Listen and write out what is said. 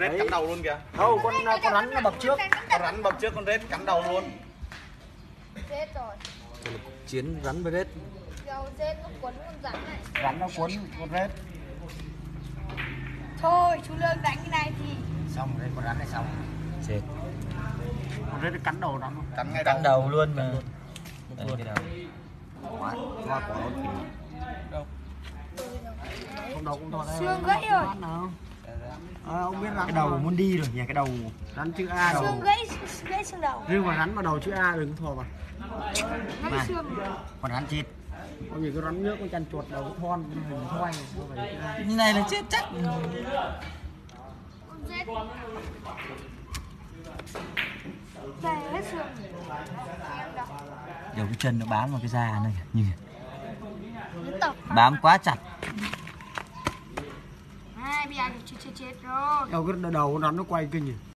Rết cắn đầu luôn kìa Đâu, con con rắn nó bập trước. Con rắn bập trước con rết cắn đầu luôn Chết rồi. Chiến rắn với rết. Dầu chết nó quấn con rắn này. Rắn nó cuốn con rết. Thôi, chú Lương đánh cái này thì Xong rồi con rắn này xong. chết Con rết nó cắn đầu nó. Cắn ngay đầu cắn đầu luôn mà Đây, cái đầu Quá, quá nó thì. Không đầu cũng đấy. Xương gãy rồi. À, ông biết rắn cái đầu muốn đi rồi nhỉ cái đầu. Rắn chữ A đầu xương gãy gãy xương đầu. riêng mà rắn vào đầu chữ A đừng thò vào xương. còn hắn chết. Có gì cái rắn nước con chăn chuột đầu thon hình thoi như này là chết chắc. Đầu cái chân nó bám vào cái da này nhìn bám quá chặt Hai bây giờ chết chết chết rồi. Đâu cái đầu nó nó quay kinh nhỉ